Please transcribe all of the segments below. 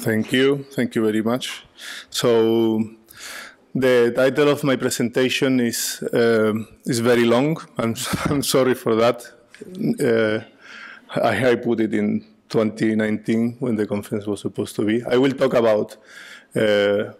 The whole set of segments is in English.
Thank you. Thank you very much. So the title of my presentation is uh, is very long. I'm, I'm sorry for that. Uh, I, I, put it in 2019 when the conference was supposed to be. I will talk about uh,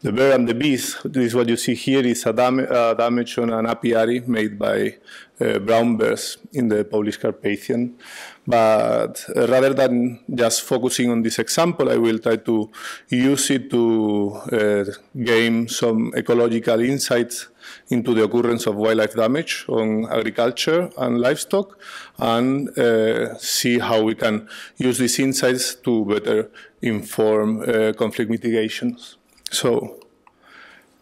the bear and the beast. This is what you see here is a, dam a damage on an apiary made by uh, brown bears in the Polish Carpathian. But uh, rather than just focusing on this example, I will try to use it to uh, gain some ecological insights into the occurrence of wildlife damage on agriculture and livestock and uh, see how we can use these insights to better inform uh, conflict mitigations. So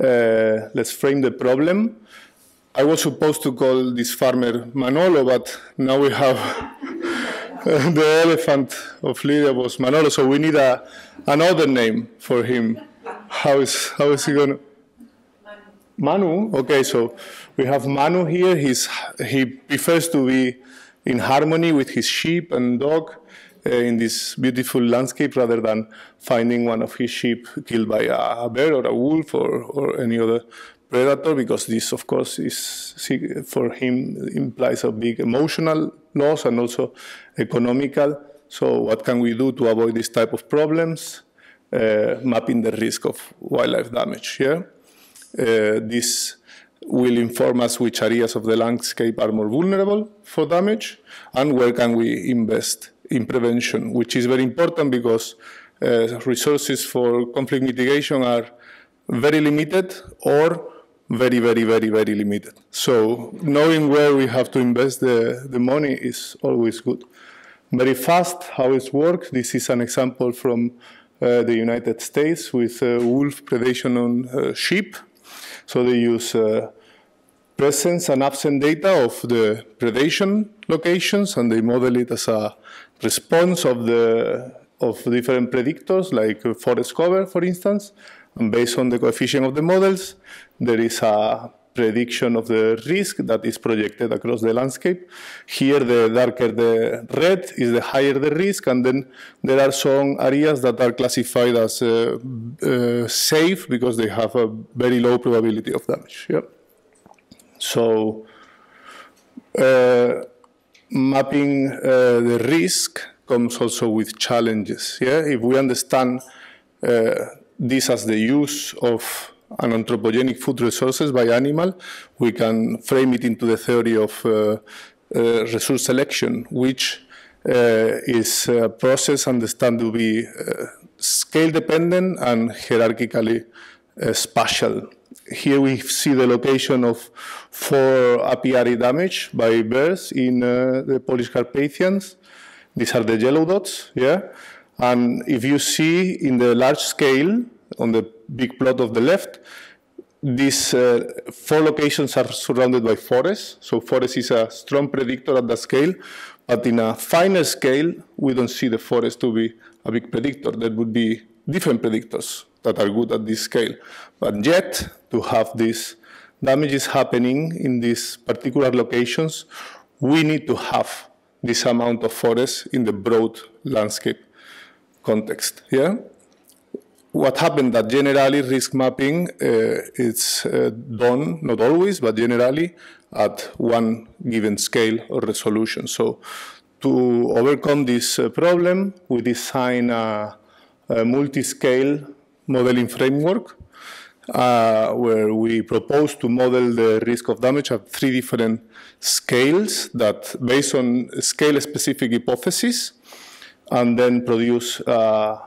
uh, let's frame the problem. I was supposed to call this farmer Manolo, but now we have the elephant of Lydia was Manolo, so we need a, another name for him. How is, how is he going to? Manu. Okay, so we have Manu here. He's, he prefers to be in harmony with his sheep and dog. Uh, in this beautiful landscape rather than finding one of his sheep killed by a bear or a wolf or, or any other predator because this of course is for him implies a big emotional loss and also economical. So what can we do to avoid this type of problems? Uh, mapping the risk of wildlife damage yeah? Uh, this will inform us which areas of the landscape are more vulnerable for damage and where can we invest in prevention, which is very important because uh, resources for conflict mitigation are very limited or very, very, very, very limited. So knowing where we have to invest the, the money is always good. Very fast, how it works. This is an example from uh, the United States with uh, wolf predation on uh, sheep. So they use uh, presence and absent data of the predation locations and they model it as a response of the of different predictors like forest cover, for instance. And based on the coefficient of the models, there is a prediction of the risk that is projected across the landscape. Here, the darker the red is the higher the risk, and then there are some areas that are classified as uh, uh, safe because they have a very low probability of damage. Yeah. So, uh, mapping uh, the risk comes also with challenges. Yeah, if we understand uh, this as the use of an anthropogenic food resources by animal, we can frame it into the theory of uh, uh resource selection, which uh, is a process understood to be uh, scale dependent and hierarchically spatial here we see the location of four apiary damage by bears in uh, the Polish Carpathians. These are the yellow dots, yeah? And if you see in the large scale, on the big plot of the left, these uh, four locations are surrounded by forests. So forest is a strong predictor at that scale, but in a finer scale, we don't see the forest to be a big predictor. There would be different predictors that are good at this scale. But yet, to have these damages happening in these particular locations, we need to have this amount of forest in the broad landscape context. Yeah. What happened that generally risk mapping uh, is uh, done, not always, but generally at one given scale or resolution. So to overcome this uh, problem, we design a, a multi-scale modeling framework uh, where we propose to model the risk of damage at three different scales that based on scale-specific hypotheses and then produce a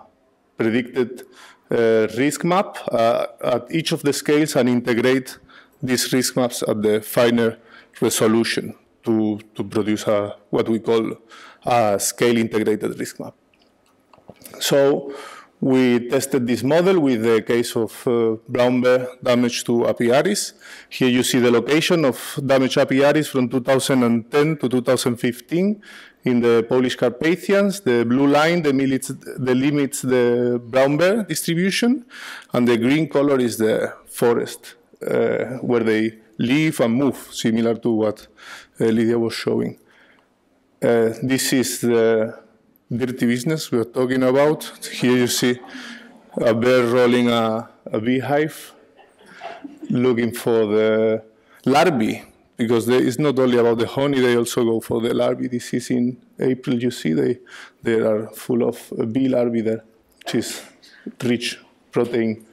predicted uh, risk map uh, at each of the scales and integrate these risk maps at the finer resolution to, to produce a, what we call a scale integrated risk map. So we tested this model with the case of uh, brown bear damage to apiaries. Here you see the location of damaged apiaries from 2010 to 2015 in the Polish Carpathians. The blue line the limits, the, limits the brown bear distribution, and the green color is the forest uh, where they live and move, similar to what uh, Lydia was showing. Uh, this is the dirty business we're talking about. Here you see a bear rolling a, a beehive, looking for the larvae, because it's not only about the honey, they also go for the larvae. This is in April, you see, they, they are full of bee larvae there, which is rich protein.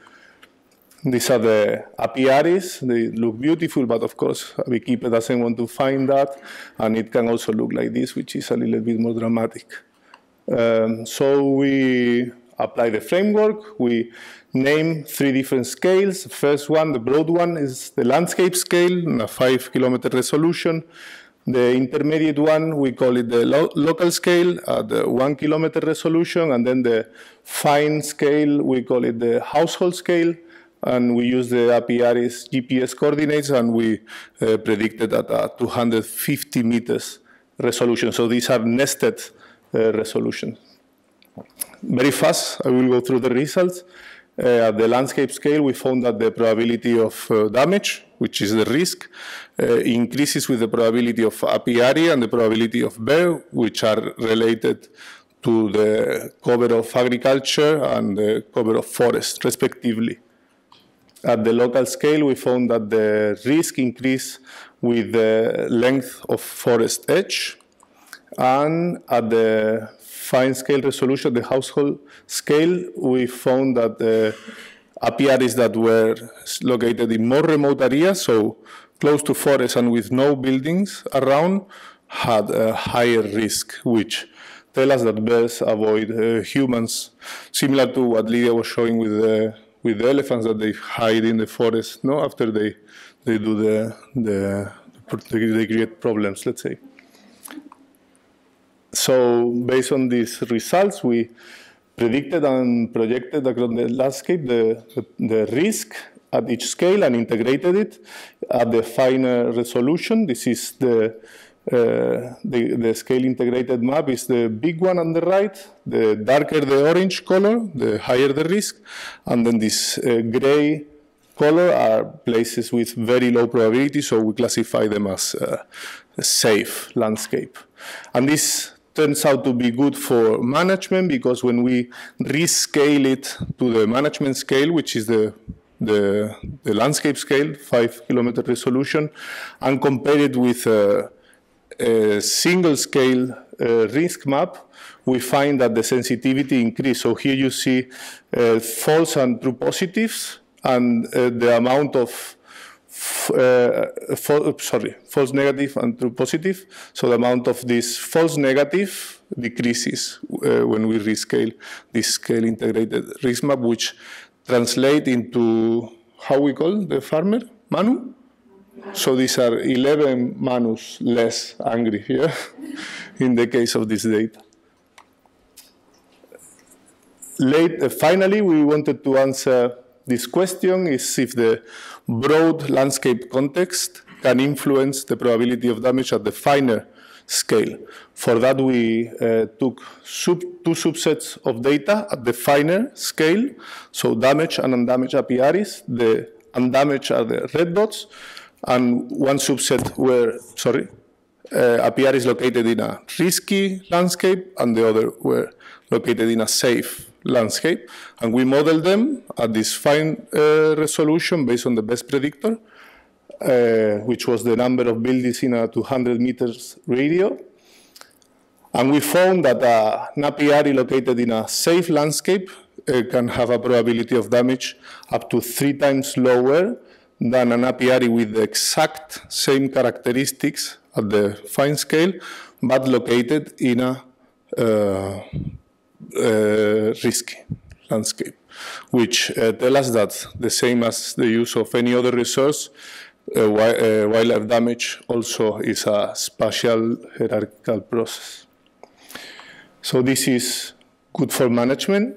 These are the apiaries. They look beautiful, but of course, a beekeeper doesn't want to find that. And it can also look like this, which is a little bit more dramatic. Um, so we apply the framework. We name three different scales. The first one, the broad one, is the landscape scale, a five kilometer resolution. The intermediate one, we call it the lo local scale at the one kilometer resolution. And then the fine scale, we call it the household scale. And we use the apiaries GPS coordinates and we uh, predicted at a 250 meters resolution. So these are nested uh, resolutions. Very fast, I will go through the results. Uh, at the landscape scale, we found that the probability of uh, damage, which is the risk, uh, increases with the probability of apiary and the probability of bear, which are related to the cover of agriculture and the cover of forest, respectively. At the local scale, we found that the risk increased with the length of forest edge, and at the fine scale resolution, the household scale, we found that the apiaries that were located in more remote areas, so close to forests and with no buildings around, had a higher risk, which tell us that bears avoid uh, humans, similar to what Lydia was showing with the with the elephants that they hide in the forest, no, after they they do the the they create problems, let's say. So based on these results, we predicted and projected across the landscape the, the, risk at each scale and integrated it at the finer resolution. This is the, uh, the, the, scale integrated map is the big one on the right. The darker the orange color, the higher the risk. And then this uh, gray color are places with very low probability, so we classify them as uh, safe landscape. And this turns out to be good for management because when we rescale it to the management scale, which is the the, the landscape scale, five kilometer resolution, and compare it with a, a single scale uh, risk map, we find that the sensitivity increase. So here you see uh, false and true positives, and uh, the amount of uh, sorry, false negative and true positive. So the amount of this false negative decreases uh, when we rescale this scale integrated risk map, which translate into how we call the farmer, Manu? So these are 11 Manus less angry here in the case of this data. Late, uh, finally, we wanted to answer this question is if the broad landscape context can influence the probability of damage at the finer scale. For that, we uh, took sub two subsets of data at the finer scale, so damage and undamaged apiaries. The undamaged are the red dots, and one subset were, sorry, uh, apiaries located in a risky landscape, and the other were located in a safe landscape. And we model them at this fine uh, resolution based on the best predictor, uh, which was the number of buildings in a 200 meters radio. And we found that a an apiary located in a safe landscape uh, can have a probability of damage up to three times lower than an apiary with the exact same characteristics at the fine scale, but located in a uh, risky landscape, which uh, tell us that the same as the use of any other resource, uh, wildlife damage also is a spatial hierarchical process. So this is good for management,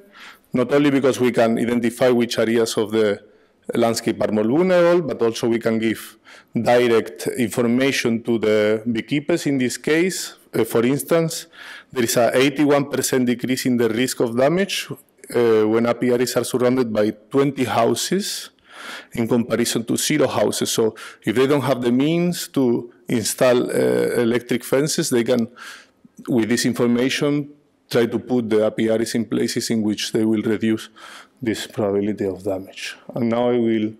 not only because we can identify which areas of the landscape are more vulnerable, but also we can give direct information to the beekeepers in this case. Uh, for instance, there is a 81% decrease in the risk of damage uh, when apiaries are surrounded by 20 houses in comparison to zero houses. So if they don't have the means to install uh, electric fences, they can, with this information, try to put the apiaries in places in which they will reduce this probability of damage. And now I will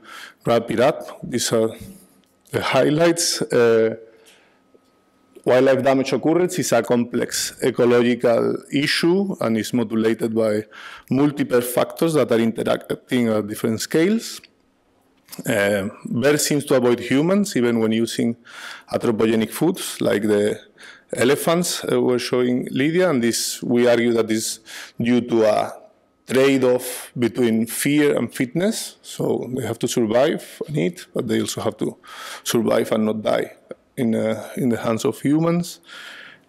wrap it up. These are the highlights. Uh, wildlife damage occurrence is a complex ecological issue and is modulated by multiple factors that are interacting at different scales. Uh, bear seems to avoid humans even when using anthropogenic foods like the elephants uh, were showing Lydia, and this we argue that is due to a trade-off between fear and fitness. So they have to survive and eat, but they also have to survive and not die in, uh, in the hands of humans.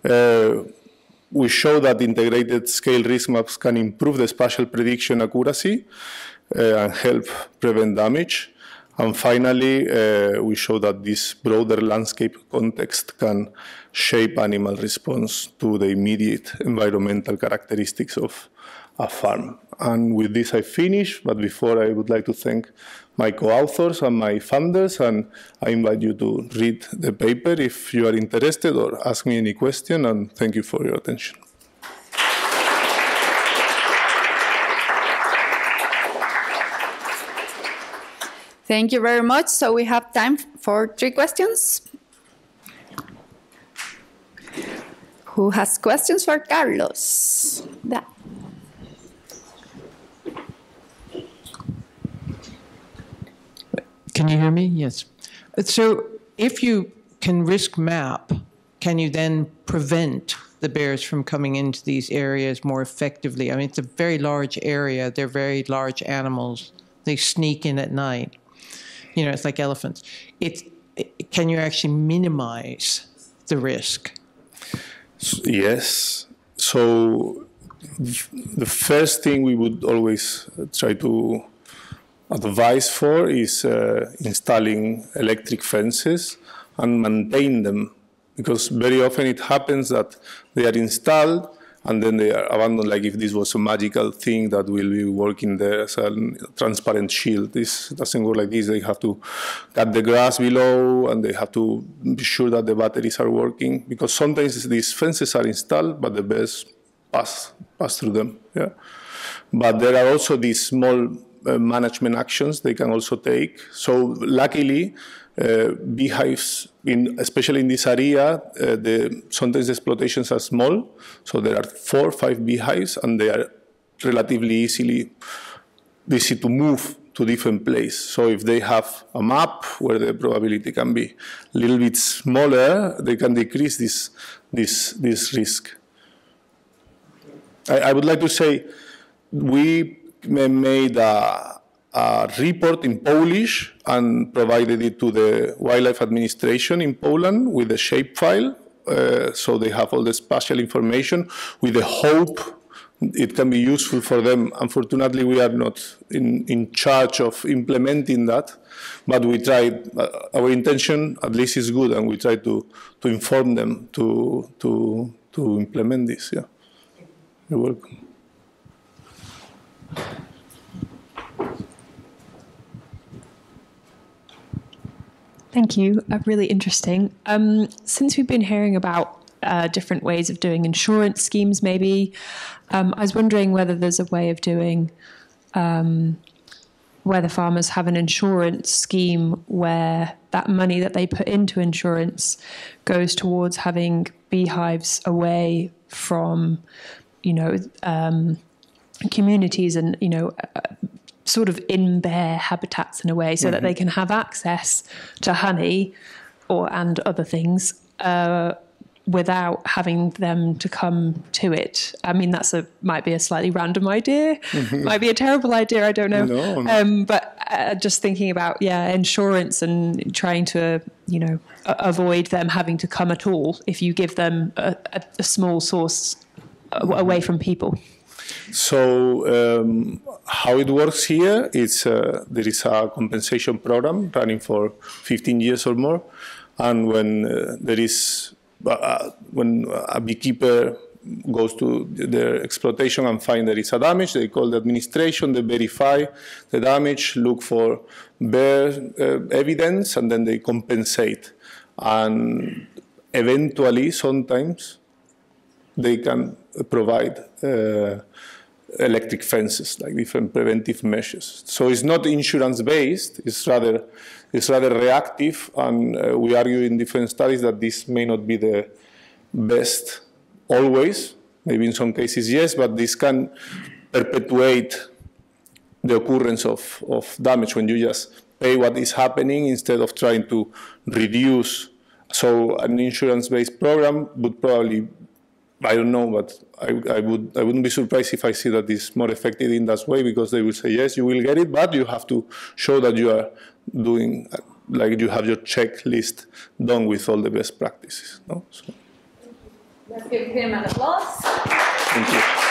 Uh, we show that integrated scale risk maps can improve the spatial prediction accuracy uh, and help prevent damage. And finally, uh, we show that this broader landscape context can shape animal response to the immediate environmental characteristics of a farm. And with this, I finish. But before, I would like to thank my co-authors and my funders, and I invite you to read the paper if you are interested or ask me any question, and thank you for your attention. Thank you very much. So we have time for three questions. Who has questions for Carlos? That. Can you hear me? Yes. So if you can risk map, can you then prevent the bears from coming into these areas more effectively? I mean, it's a very large area. They're very large animals. They sneak in at night you know, it's like elephants. It's, it, can you actually minimize the risk? Yes. So the first thing we would always try to advise for is uh, installing electric fences and maintain them because very often it happens that they are installed and then they are abandoned like if this was a magical thing that will be working there as a transparent shield. This doesn't work like this. They have to cut the grass below and they have to be sure that the batteries are working because sometimes these fences are installed but the bears pass, pass through them. Yeah. But there are also these small management actions they can also take. So luckily, uh, beehives, in, especially in this area, uh, the, sometimes the exploitations are small. So there are four or five beehives, and they are relatively easily easy to move to different places. So if they have a map where the probability can be a little bit smaller, they can decrease this, this, this risk. I, I would like to say we made a, a report in Polish and provided it to the Wildlife Administration in Poland with a shapefile. Uh, so they have all the spatial information with the hope it can be useful for them. Unfortunately, we are not in, in charge of implementing that, but we try. Uh, our intention, at least, is good, and we try to, to inform them to, to, to implement this. Yeah. You're welcome. Thank you. Uh, really interesting. Um, since we've been hearing about uh, different ways of doing insurance schemes, maybe, um, I was wondering whether there's a way of doing um, where the farmers have an insurance scheme where that money that they put into insurance goes towards having beehives away from, you know, um, communities and you know uh, sort of in bear habitats in a way, so mm-hmm. that they can have access to honey or and other things uh, without having them to come to it. I mean, that's a might be a slightly random idea, mm-hmm. might be a terrible idea. I don't know. No. Um, but uh, just thinking about yeah, insurance and trying to you know a- avoid them having to come at all if you give them a, a, a small source away from people. So um, how it works here is uh, there is a compensation program running for 15 years or more, and when uh, there is uh, uh when a beekeeper goes to their exploitation and find there is a damage, they call the administration, they verify the damage, look for bear uh, evidence, and then they compensate. And eventually, sometimes they can provide uh, electric fences, like different preventive measures. So it's not insurance based, it's rather, it's rather reactive, and uh, we argue in different studies that this may not be the best always. Maybe in some cases, yes, but this can perpetuate the occurrence of, of damage when you just pay what is happening instead of trying to reduce. So an insurance-based program would probably, I don't know, but I, I, would I wouldn't be surprised if I see that it's more effective in that way because they will say yes, you will get it, but you have to show that you are doing like you have your checklist done with all the best practices. No? So. Let's give him an applause. Thank you.